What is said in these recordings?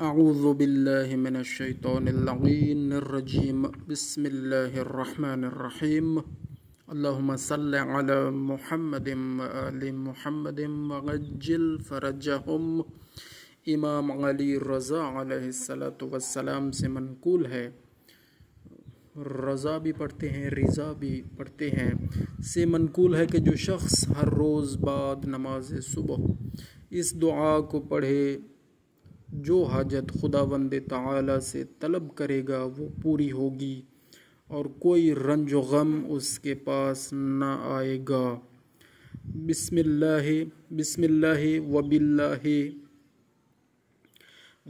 أعوذ بالله من الشيطان اللعين الرجيم. بسم الله الرحمن الرحيم. اللهم صل على محمد وآل محمد وعجل فرجهم. امام علی رضا علیہ السلاۃ وسلام سے منقول ہے. رضا بھی پڑھتے ہیں، رضا بھی پڑھتے ہیں۔ سے منقول ہے کہ جو شخص ہر روز بعد نماز صبح اس دعا کو پڑھے جو حاجت خدا بند تعالی سے طلب کرے گا وہ پوری ہوگی اور کوئی رنج و غم اس کے پاس نہ آئے گا۔ بسم اللہ بسم اللہ و باللہ۔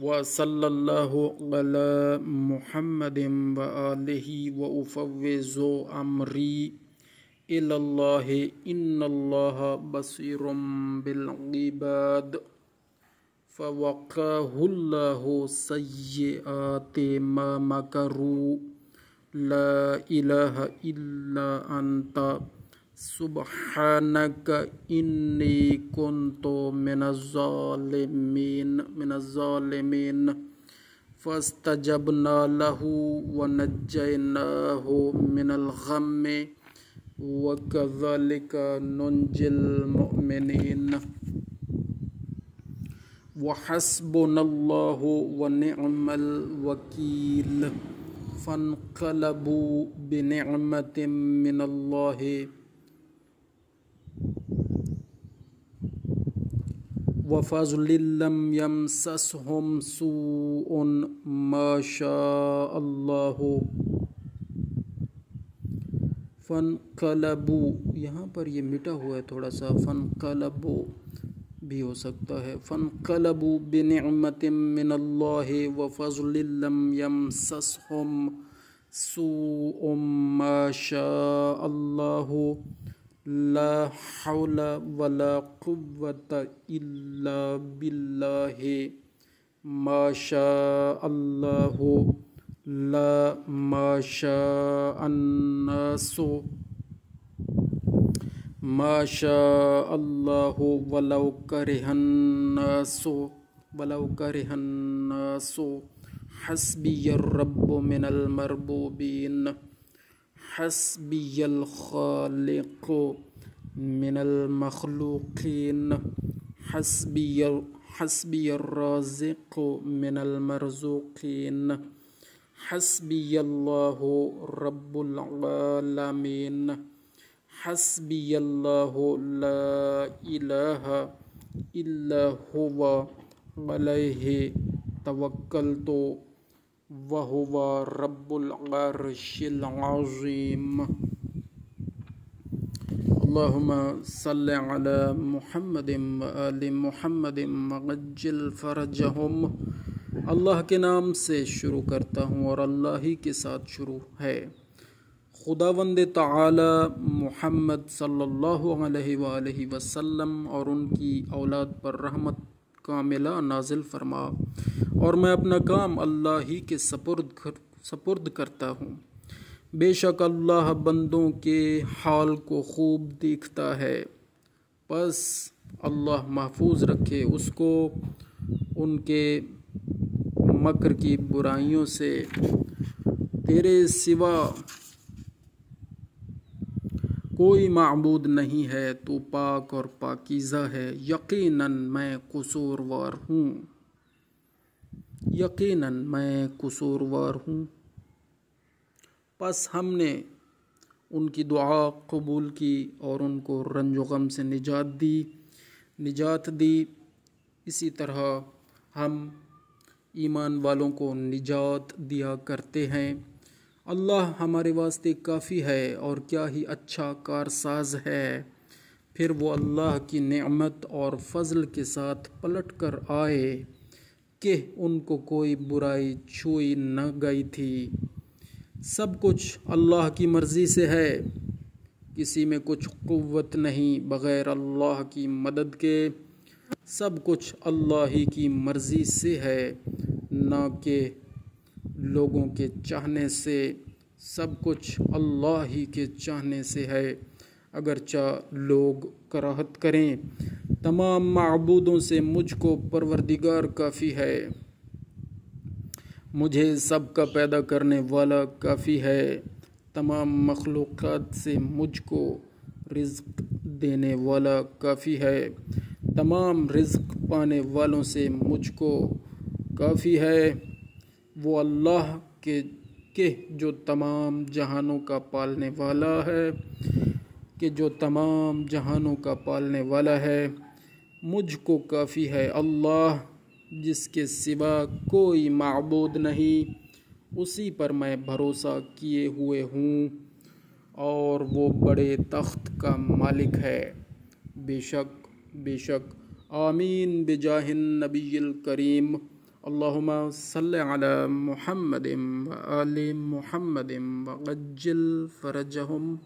و صلی اللہ علی محمد و علیہ و افوز و امری اللہ۔ ان اللہ بصیر بالعباد۔ فوقاه الله سيئات ما مكروا. لا إله إلا أنت. سبحانك إني كنت من الظالمين من الظالمين. فاستجبنا له ونجيناه من الغم. وكذلك ننجي المؤمنين. وحسبنا الله ونعم الوكيل فانقلبوا بنعمة من الله وفضل لم يمسسهم سوء ما شاء الله فنقلبو یہاں پر یہ مٹا ہوا ہے تھوڑا سا فنقلبو بھی ہو سکتا ہے۔ فن فنقلبوا بنعمت من اللہ وفضل لم يمسسهم سوء ما شاء اللہ، لا حول ولا قوة الا باللہ ما شاء اللہ، لا ما شاء الناس۔ ما شاء الله ولو كره الناس ولو كره الناس. حسبي الرب من المربوبين حسبي الخالق من المخلوقين حسبي حسبي الرازق من المرزوقين حسبي الله رب العالمين. حسبی اللہ لا الہ الا ہوا علیہ توکلت وہو رب العرش العظیم۔ اللہم صلی علی محمد وآل محمد مغجل فرجہم۔ اللہ کے نام سے شروع کرتا ہوں اور اللہ ہی کے ساتھ شروع ہے۔ خداوند تعالی محمد صلی اللہ علیہ وآلہ وسلم اور ان کی اولاد پر رحمت کاملہ نازل فرما اور میں اپنا کام اللہ ہی کے سپرد سپرد کرتا ہوں۔ بے شک اللہ بندوں کے حال کو خوب دیکھتا ہے۔ بس اللہ محفوظ رکھے اس کو ان کے مکر کی برائیوں سے۔ تیرے سوا کوئی معبود نہیں ہے تو پاک اور پاکیزہ ہے۔ یقیناً میں قصوروار ہوں۔ یقیناً میں قصوروار ہوں۔ پس ہم نے ان کی دعا قبول کی اور ان کو رنج و غم سے نجات دی۔ نجات دی۔ اسی طرح ہم ایمان والوں کو نجات دیا کرتے ہیں۔ اللہ ہمارے واسطے کافی ہے اور کیا ہی اچھا کارساز ہے۔ پھر وہ اللہ کی نعمت اور فضل کے ساتھ پلٹ کر آئے کہ ان کو کوئی برائی چھوئی نہ گئی تھی۔ سب کچھ اللہ کی مرضی سے ہے۔ کسی میں کچھ قوت نہیں بغیر اللہ کی مدد کے۔ سب کچھ اللہ ہی کی مرضی سے ہے، نہ کہ لوگوں کے چاہنے سے، سب کچھ اللہ ہی کے چاہنے سے ہے۔ اگرچہ لوگ کراہت کریں، تمام معبودوں سے مجھ کو پروردگار کافی ہے۔ مجھے سب کا پیدا کرنے والا کافی ہے۔ تمام مخلوقات سے مجھ کو رزق دینے والا کافی ہے۔ تمام رزق پانے والوں سے مجھ کو کافی ہے۔ وہ اللہ کے کہ جو تمام جہانوں کا پالنے والا ہے، کہ جو تمام جہانوں کا پالنے والا ہے، مجھ کو کافی ہے اللہ، جس کے سوا کوئی معبود نہیں۔ اسی پر میں بھروسہ کیے ہوئے ہوں، اور وہ بڑے تخت کا مالک ہے۔ بے شک بے شک۔ آمین بجاہ النبی الکریم۔ اللهم صل على محمد وآل محمد وعجل فرجهم